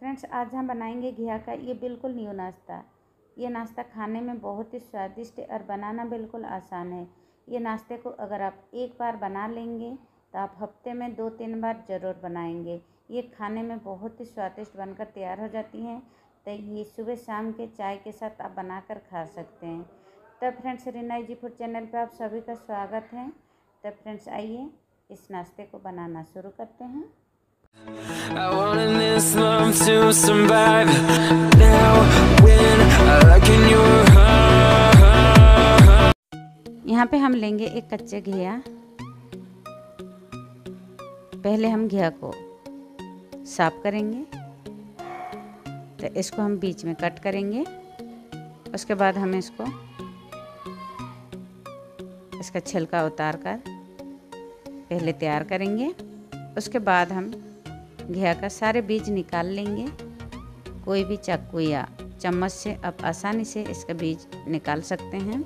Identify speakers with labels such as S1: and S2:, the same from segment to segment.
S1: Friends, आज हम बनाएँगे घिया का ये बिल्कुल न्यू नाश्ता। ये नाश्ता खाने में बहुत ही स्वादिष्ट और बनाना बिल्कुल आसान है। ये नाश्ते को अगर आप एक बार बना लेंगे तो आप हफ़्ते में दो तीन बार ज़रूर बनाएँगे। ये खाने में बहुत ही स्वादिष्ट बनकर तैयार हो जाती हैं। तो ये सुबह शाम के चाय के साथ आप बनाकर खा सकते हैं। तब friends Rinai ji food channel पे आप सभी का स्वागत है। तब फ्रेंड्स आइए इस नाश्ते को बनाना शुरू करते हैं।
S2: I wanted this love to survive. Now when I look in your heart.
S1: यहाँ पे हम लेंगे एक कच्चे घिया। पहले हम घिया को साफ़ करेंगे। तो इसको हम बीच में कट करेंगे। उसके बाद हम इसको इसका छिलका उतार कर पहले तैयार करेंगे। उसके बाद हम घिया का सारे बीज निकाल लेंगे। कोई भी चाकू या चम्मच से आप आसानी से इसका बीज निकाल सकते हैं।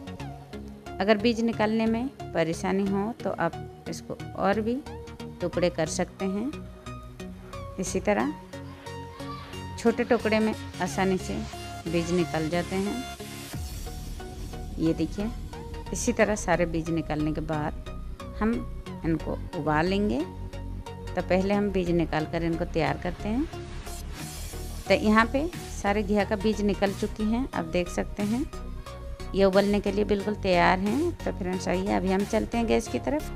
S1: अगर बीज निकालने में परेशानी हो तो आप इसको और भी टुकड़े कर सकते हैं। इसी तरह छोटे टुकड़े में आसानी से बीज निकल जाते हैं। ये देखिए। इसी तरह सारे बीज निकालने के बाद हम इनको उबाल लेंगे। तो पहले हम बीज निकाल कर इनको तैयार करते हैं। तो यहाँ पे सारे घिया का बीज निकल चुकी हैं। आप देख सकते हैं, ये उबलने के लिए बिल्कुल तैयार हैं। तो फ्रेंड्स आइए अभी हम चलते हैं गैस की तरफ़।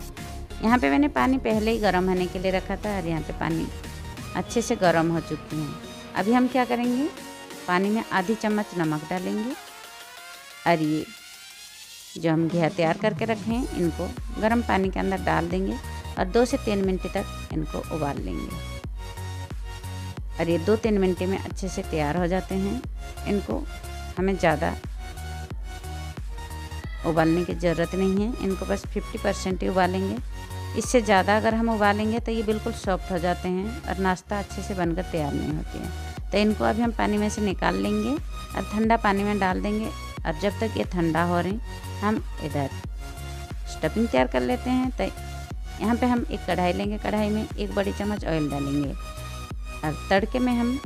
S1: यहाँ पे मैंने पानी पहले ही गर्म होने के लिए रखा था और यहाँ पे पानी अच्छे से गर्म हो चुकी हैं। अभी हम क्या करेंगे, पानी में आधी चम्मच नमक डालेंगे। और ये जो हम घिया तैयार करके रखे हैं, इनको गर्म पानी के अंदर डाल देंगे और दो से तीन मिनट तक इनको उबाल लेंगे। और ये दो तीन मिनट में अच्छे से तैयार हो जाते हैं। इनको हमें ज़्यादा उबालने की ज़रूरत नहीं है। इनको बस 50 परसेंट ही उबालेंगे। इससे ज़्यादा अगर हम उबालेंगे तो ये बिल्कुल सॉफ्ट हो जाते हैं और नाश्ता अच्छे से बनकर तैयार नहीं होती है। तो इनको अभी हम पानी में से निकाल लेंगे और ठंडा पानी में डाल देंगे। और जब तक ये ठंडा हो रहे हम इधर स्टफिंग तैयार कर लेते हैं। तो यहाँ पे हम एक कढ़ाई लेंगे। कढ़ाई में एक बड़ी चम्मच ऑयल डालेंगे। और तड़के में हम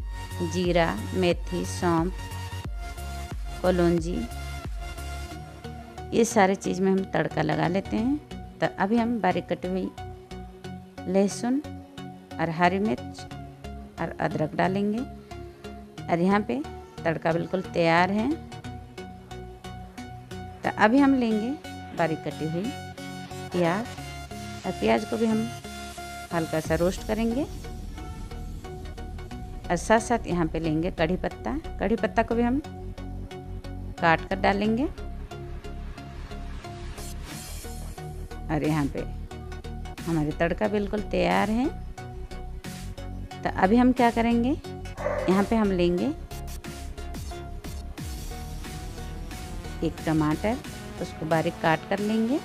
S1: जीरा, मेथी सौंप कलौंजी, ये सारे चीज़ में हम तड़का लगा लेते हैं। तो अभी हम बारीक कटी हुई लहसुन और हरी मिर्च और अदरक डालेंगे। और यहाँ पे तड़का बिल्कुल तैयार है। तो अभी हम लेंगे बारीक कटी हुई प्याज। और प्याज को भी हम हल्का सा रोस्ट करेंगे। और साथ साथ यहाँ पे लेंगे कढ़ी पत्ता। कढ़ी पत्ता को भी हम काट कर डालेंगे। और यहाँ पे हमारे तड़का बिल्कुल तैयार है। तो अभी हम क्या करेंगे? यहाँ पे हम लेंगे एक टमाटर उसको बारीक काट कर लेंगे।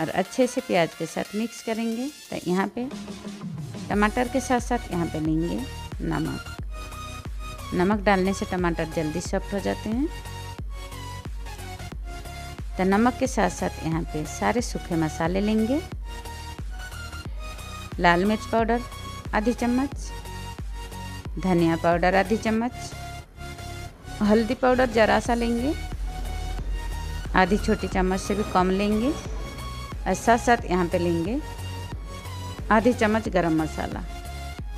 S1: और अच्छे से प्याज के साथ मिक्स करेंगे। तो यहाँ पे टमाटर के साथ साथ यहाँ पे लेंगे नमक। नमक डालने से टमाटर जल्दी सॉफ्ट हो जाते हैं। तो नमक के साथ साथ यहाँ पे सारे सूखे मसाले लेंगे। लाल मिर्च पाउडर आधी चम्मच, धनिया पाउडर आधी चम्मच हल्दी पाउडर ज़रा सा लेंगे। आधी छोटी चम्मच से भी कम लेंगे। और साथ साथ यहाँ पे लेंगे आधी चम्मच गरम मसाला।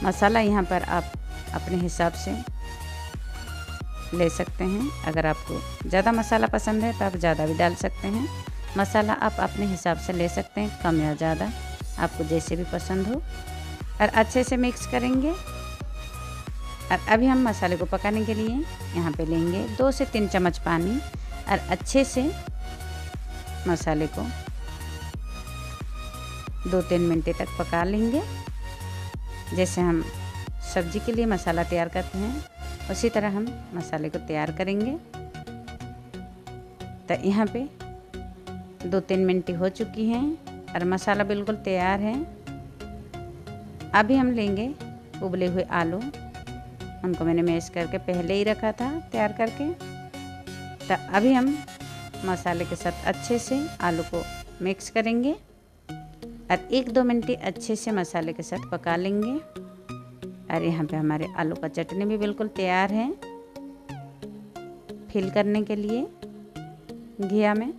S1: मसाला यहाँ पर आप अपने हिसाब से ले सकते हैं। अगर आपको ज़्यादा मसाला पसंद है तो आप ज़्यादा भी डाल सकते हैं। मसाला आप अपने हिसाब से ले सकते हैं, कम या ज़्यादा। आपको जैसे भी पसंद हो। और अच्छे से मिक्स करेंगे। और अभी हम मसाले को पकाने के लिए यहाँ पे लेंगे दो से तीन चम्मच पानी और अच्छे से मसाले को दो तीन मिनट तक पका लेंगे। जैसे हम सब्ज़ी के लिए मसाला तैयार करते हैं, उसी तरह हम मसाले को तैयार करेंगे। तो यहाँ पे दो तीन मिनट हो चुकी हैं और मसाला बिल्कुल तैयार है। अभी हम लेंगे उबले हुए आलू उनको मैंने मैश करके पहले ही रखा था, तैयार करके। तो अभी हम मसाले के साथ अच्छे से आलू को मिक्स करेंगे और एक दो मिनट अच्छे से मसाले के साथ पका लेंगे। और यहाँ पे हमारे आलू का चटनी भी बिल्कुल तैयार है फिल करने के लिए घिया में।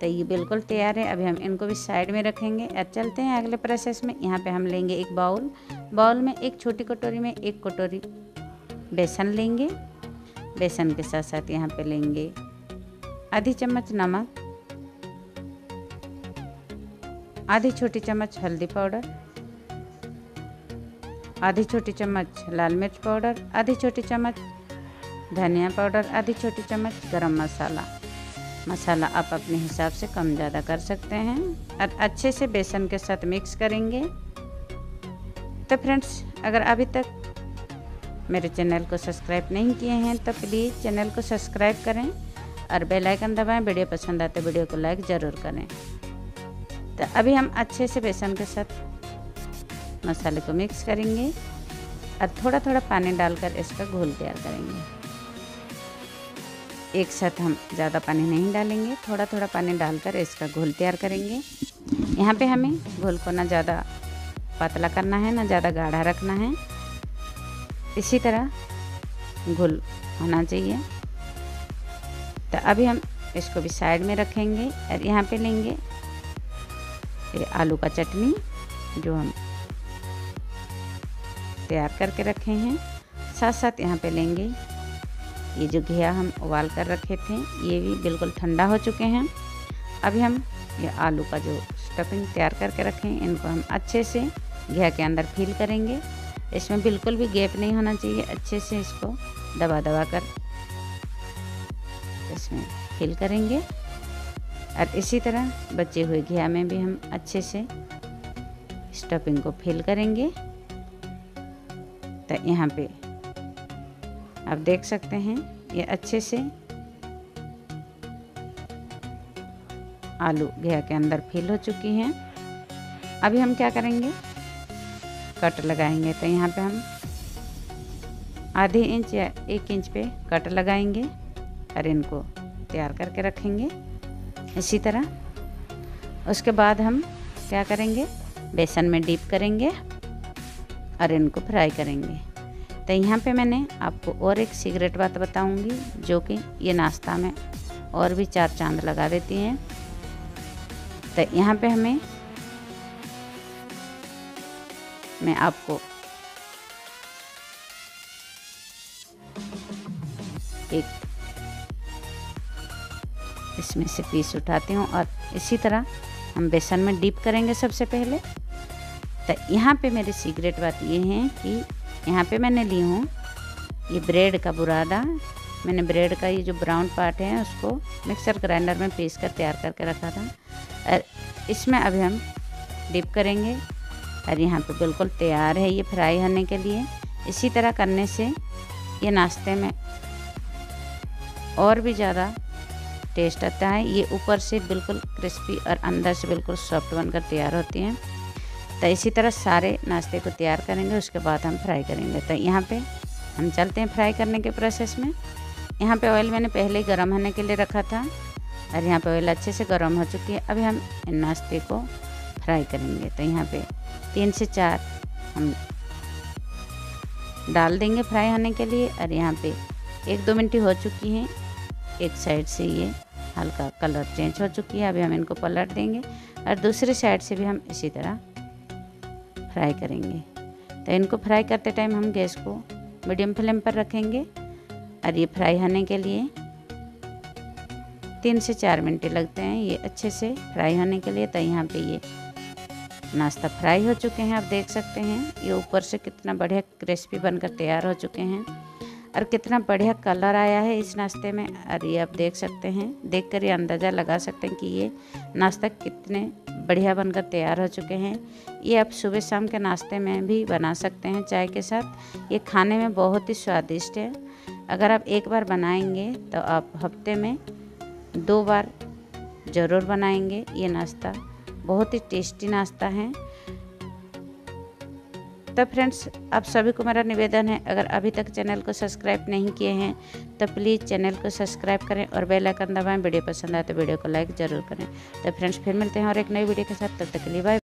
S1: तो ये बिल्कुल तैयार है। अभी हम इनको भी साइड में रखेंगे। और चलते हैं अगले प्रोसेस में। यहाँ पे हम लेंगे एक बाउल बाउल में एक छोटी कटोरी में एक कटोरी बेसन लेंगे। बेसन के साथ साथ यहाँ पे लेंगे आधी चम्मच नमक, आधी छोटी चम्मच हल्दी पाउडर, आधी छोटी चम्मच लाल मिर्च पाउडर, आधी छोटी चम्मच धनिया पाउडर, आधी छोटी चम्मच गरम मसाला। मसाला आप अपने हिसाब से कम ज़्यादा कर सकते हैं और अच्छे से बेसन के साथ मिक्स करेंगे। तो फ्रेंड्स अगर अभी तक मेरे चैनल को सब्सक्राइब नहीं किए हैं तो प्लीज़ चैनल को सब्सक्राइब करें और बेल आइकन दबाएँ वीडियो पसंद आते वीडियो को लाइक ज़रूर करें। तो अभी हम अच्छे से बेसन के साथ मसाले को मिक्स करेंगे और थोड़ा थोड़ा पानी डालकर इसका घोल तैयार करेंगे। एक साथ हम ज़्यादा पानी नहीं डालेंगे थोड़ा थोड़ा पानी डालकर इसका घोल तैयार करेंगे। यहाँ पे हमें घोल को ना ज़्यादा पतला करना है, ना ज़्यादा गाढ़ा रखना है। इसी तरह घुल होना चाहिए। तो अभी हम इसको भी साइड में रखेंगे और यहाँ पे लेंगे ये आलू का चटनी, जो हम तैयार करके रखे हैं। साथ साथ यहाँ पे लेंगे ये जो घिया हम उबाल कर रखे थे, ये भी बिल्कुल ठंडा हो चुके हैं। अभी हम ये आलू का जो स्टफिंग तैयार करके रखें, इनको हम अच्छे से घिया के अंदर फिल करेंगे। इसमें बिल्कुल भी गैप नहीं होना चाहिए, अच्छे से इसको दबा दबा कर इसमें फिल करेंगे। और इसी तरह बचे हुए घिया में भी हम अच्छे से स्टफिंग को फिल करेंगे। तो यहाँ पे आप देख सकते हैं, ये अच्छे से आलू घिया के अंदर फिल हो चुकी हैं। अभी हम क्या करेंगे? कट लगाएँगे। तो यहाँ पे हम आधे इंच या एक इंच पे कट लगाएँगे और इनको तैयार करके रखेंगे इसी तरह। उसके बाद हम क्या करेंगे? बेसन में डीप करेंगे और इनको फ्राई करेंगे। तो यहाँ पे मैंने आपको और एक सिगरेट बात बताऊँगी, जो कि ये नाश्ता में और भी चार चाँद लगा देती हैं। तो यहाँ पे हमें मैं आपको। एक इसमें से पीस उठाती हूँ और इसी तरह हम बेसन में डीप करेंगे सबसे पहले। तो यहाँ पे मेरी सीक्रेट बात ये है कि यहाँ पे मैंने ली हूँ ये ब्रेड का बुरादा। मैंने ब्रेड का ये जो ब्राउन पार्ट है उसको मिक्सर ग्राइंडर में पीस कर तैयार करके रखा था। और इसमें अभी हम डिप करेंगे। और यहाँ पे बिल्कुल तैयार है ये फ्राई होने के लिए। इसी तरह करने से ये नाश्ते में और भी ज़्यादा टेस्ट आता है। ये ऊपर से बिल्कुल क्रिस्पी और अंदर से बिल्कुल सॉफ्ट बनकर तैयार होती हैं। तो इसी तरह सारे नाश्ते को तैयार करेंगे, उसके बाद हम फ्राई करेंगे। तो यहाँ पे हम चलते हैं फ्राई करने के प्रोसेस में। यहाँ पे ऑयल मैंने पहले ही गर्म होने के लिए रखा था और यहाँ पे ऑयल अच्छे से गर्म हो चुकी है। अभी हम इन नाश्ते को फ्राई करेंगे। तो यहाँ पे तीन से चार। हम डाल देंगे फ्राई होने के लिए। और यहाँ पे एक दो मिनट हो चुकी हैं। एक साइड से ये हल्का कलर चेंज हो चुकी है। अभी हम इनको पलट देंगे। और दूसरे साइड से भी हम इसी तरह फ्राई करेंगे। तो इनको फ्राई करते टाइम हम गैस को मीडियम फ्लेम पर रखेंगे। और ये फ्राई होने के लिए तीन से चार मिनट लगते हैं। ये अच्छे से फ्राई होने के लिए। तो यहाँ पे ये नाश्ता फ्राई हो चुके हैं, आप देख सकते हैं। ये ऊपर से कितना बढ़िया क्रिस्पी बनकर तैयार हो चुके हैं। और कितना बढ़िया कलर आया है इस नाश्ते में। और ये आप देख सकते हैं देख कर ये अंदाज़ा लगा सकते हैं कि ये नाश्ता कितने बढ़िया बनकर तैयार हो चुके हैं। ये आप सुबह शाम के नाश्ते में भी बना सकते हैं चाय के साथ। ये खाने में बहुत ही स्वादिष्ट है। अगर आप एक बार बनाएँगे तो आप हफ़्ते में दो बार ज़रूर बनाएँगे ये नाश्ता। बहुत ही टेस्टी नाश्ता है। तो फ्रेंड्स, आप सभी को मेरा निवेदन है, अगर अभी तक चैनल को सब्सक्राइब नहीं किए हैं तो प्लीज़ चैनल को सब्सक्राइब करें और बेल आइकन दबाएँ। वीडियो पसंद आए तो वीडियो को लाइक ज़रूर करें। तो फ्रेंड्स, फिर मिलते हैं और एक नई वीडियो के साथ। तब तक के लिए बाय।